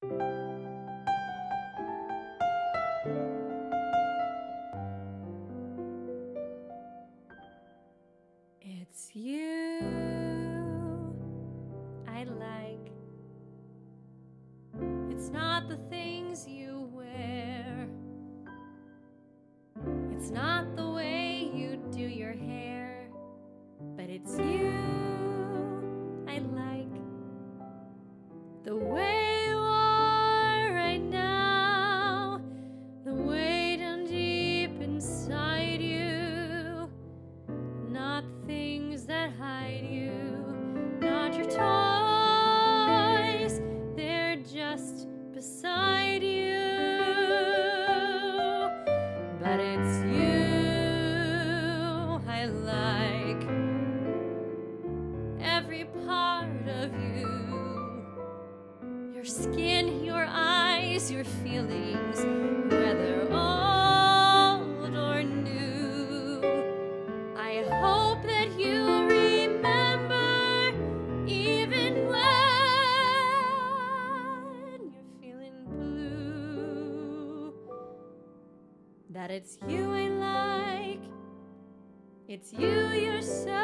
It's you I like. It's not the things you wear. It's not the way you do your hair. But it's you I like. The way Your toys. They're just beside you. But it's you I like. Every part of you. Your skin, your eyes, your feelings, That it's you I like, it's you you're so